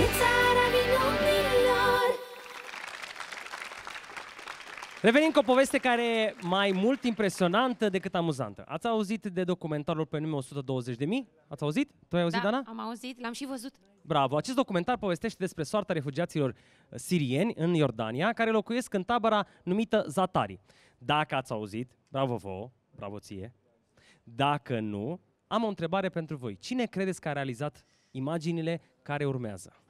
E țara minunilor Revenim cu o poveste care e mai mult impresionantă decât amuzantă. Ați auzit de documentarul pe nume 120 de mii? Ați auzit? Tu ai auzit, da, Dana? am auzit, l-am și văzut. Bravo! Acest documentar povestește despre soarta refugiaților uh, sirieni în Iordania, care locuiesc în tabăra numită Zatari. Dacă ați auzit, bravo vouă, bravo ție. Dacă nu, am o întrebare pentru voi. Cine credeți că a realizat imaginile care urmează?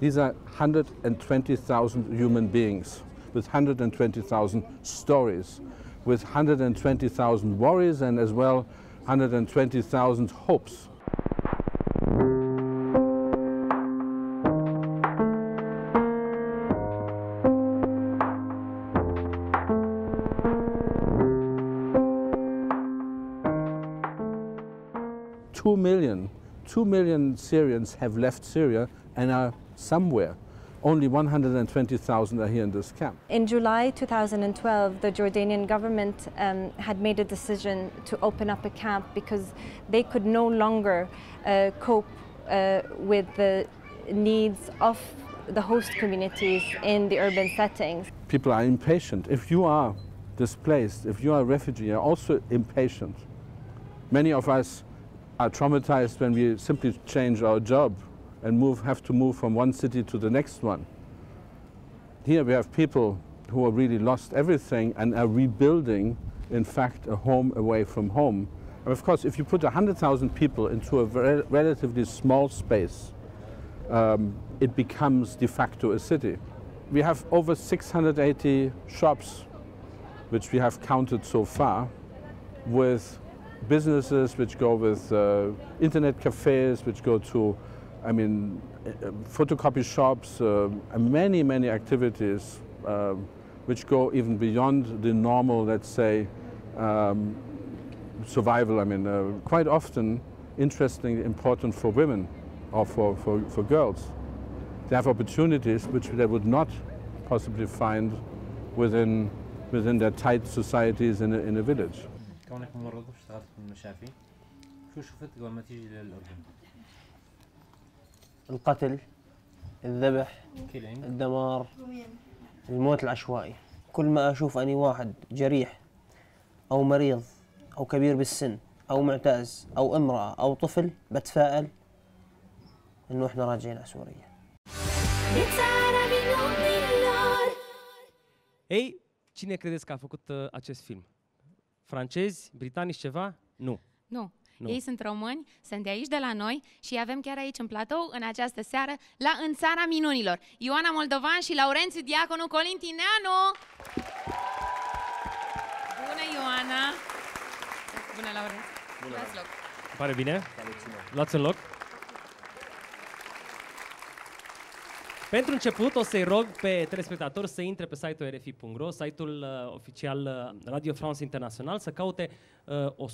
These are 120,000 human beings with 120,000 stories, with 120,000 worries and as well 120,000 hopes. Two million, two million Syrians have left Syria and are somewhere. Only 120,000 are here in this camp. In July 2012, the Jordanian government um, had made a decision to open up a camp because they could no longer uh, cope uh, with the needs of the host communities in the urban settings. People are impatient. If you are displaced, if you are a refugee, you're also impatient. Many of us are traumatized when we simply change our job and move, have to move from one city to the next one. Here we have people who have really lost everything and are rebuilding, in fact, a home away from home. And of course, if you put 100,000 people into a relatively small space, um, it becomes de facto a city. We have over 680 shops, which we have counted so far, with businesses which go with uh, internet cafes, which go to, I mean, uh, photocopy shops, uh, and many, many activities uh, which go even beyond the normal, let's say, um, survival. I mean, uh, quite often interesting, important for women or for, for, for girls. They have opportunities which they would not possibly find within, within their tight societies in a, in a village. كونك ممرضة واشتغلت في المشافي شو شفت قبل ما تيجي للأردن؟ القتل الذبح الدمار الموت العشوائي كل ما أشوف أني واحد جريح أو مريض أو كبير بالسن أو معتاز أو امرأة أو طفل بتفائل إنه إحنا راجعين على سوريا Ei, cine credeți că a făcut uh, acest film? Francezi? Britanici ceva? Nu. Nu. Nu. Ei sunt români, sunt de aici de la noi și îi avem chiar aici în platou în această seară la În Țara Minunilor. Ioana Moldovan și Laurențiu Diaconu Colintineanu! Bună, Ioana! Bună, Laurențiu! Bună! Luați loc! Pare bine? Luați un loc. Pentru început, o să-i rog pe telespectatori să intre pe site-ul rfi.ro, site-ul uh, oficial uh, Radio France International, să caute uh,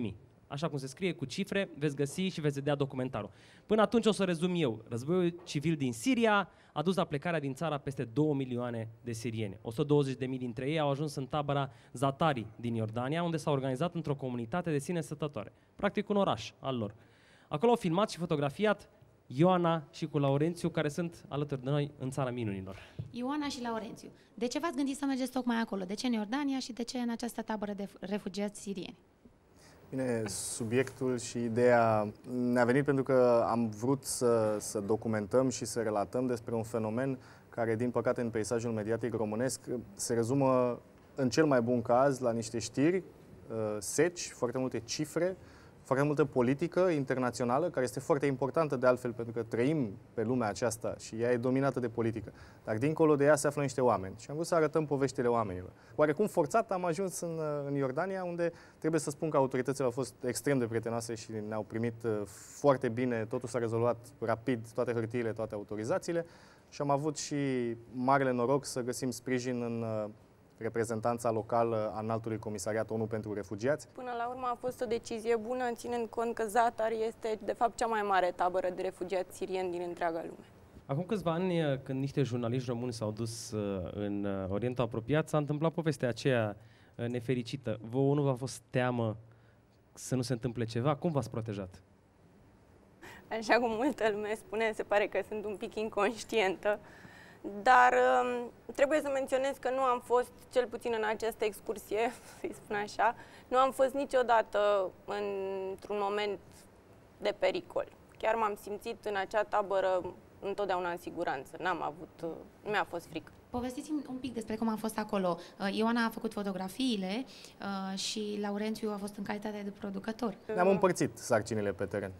120.000. Așa cum se scrie cu cifre, veți găsi și veți vedea documentarul. Până atunci o să rezum eu. Războiul civil din Siria a dus la plecarea din țara peste 2 milioane de sirieni. 120.000 dintre ei au ajuns în tabăra Zatari din Iordania, unde s-au organizat într-o comunitate de sine stătătoare. Practic un oraș al lor. Acolo au filmat și fotografiat Ioana și cu Laurențiu, care sunt alături de noi în țara minunilor. Ioana și Laurențiu, de ce v-ați gândit să mergeți tocmai acolo? De ce în Iordania și de ce în această tabără de refugiați sirieni? Bine, subiectul și ideea ne-a venit pentru că am vrut să, să documentăm și să relatăm despre un fenomen care, din păcate, în peisajul mediatic românesc se rezumă, în cel mai bun caz, la niște știri uh, seci, foarte multe cifre, foarte multă politică internațională, care este foarte importantă de altfel pentru că trăim pe lumea aceasta și ea e dominată de politică. Dar dincolo de ea se află niște oameni și am vrut să arătăm poveștile oamenilor. Oarecum forțat am ajuns în, în Iordania, unde trebuie să spun că autoritățile au fost extrem de prietenoase și ne-au primit uh, foarte bine, totul s-a rezolvat rapid, toate hârtiile, toate autorizațiile și am avut și marele noroc să găsim sprijin în uh, reprezentanța locală a înaltului comisariat ONU pentru refugiați. Până la urmă a fost o decizie bună, ținând cont că Zatar este, de fapt, cea mai mare tabără de refugiați sirieni din întreaga lume. Acum câțiva ani, uh, când niște jurnaliști români s-au dus uh, în uh, Orientul apropiat, s-a întâmplat povestea aceea uh, nefericită. Vouă nu v-a fost teamă să nu se întâmple ceva? Cum v-ați protejat? Așa cum multă lume spune, se pare că sunt un pic inconștientă. Dar um, trebuie să menționez că nu am fost, cel puțin în această excursie, să-i spun așa, nu am fost niciodată într-un moment de pericol. Chiar m-am simțit în acea tabără întotdeauna în siguranță. N-am avut, uh, nu mi-a fost frică. Povestiți-mi un pic despre cum a fost acolo. Uh, Ioana a făcut fotografiile uh, și Laurențiu a fost în calitate de producător. Ne-am împărțit sarcinile pe teren.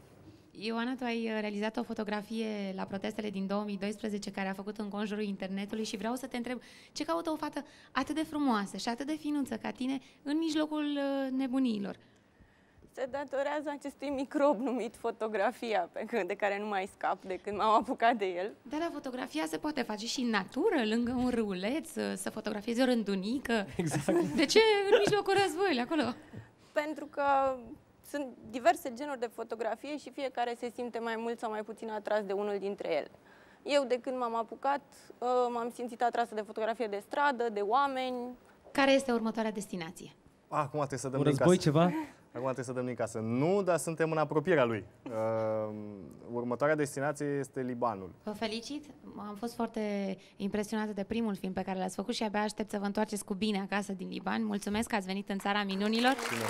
Ioana, tu ai uh, realizat o fotografie la protestele din 2012 care a făcut în conjurul internetului și vreau să te întreb ce caută o fată atât de frumoasă și atât de finuță ca tine în mijlocul uh, nebuniilor? Se datorează acestui microb numit fotografia, pe c- de care nu mai scap de când m-am apucat de el. Dar la fotografia se poate face și în natură, lângă un râuleț, să, să fotografiezi o rândunică. Exact. De ce în mijlocul războiului acolo? Pentru că sunt diverse genuri de fotografie și fiecare se simte mai mult sau mai puțin atras de unul dintre ele. Eu, de când m-am apucat, uh, m-am simțit atrasă de fotografie de stradă, de oameni. Care este următoarea destinație? Ah, acum trebuie să dăm Un din război casă. ceva? Acum trebuie să dăm din casă. Nu, dar suntem în apropierea lui. Uh, următoarea destinație este Libanul. Vă felicit, am fost foarte impresionată de primul film pe care l-ați făcut și abia aștept să vă întoarceți cu bine acasă din Liban. Mulțumesc că ați venit în țara minunilor. Bine.